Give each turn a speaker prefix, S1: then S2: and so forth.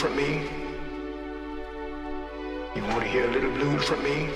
S1: from me? You want to hear a little blues from me?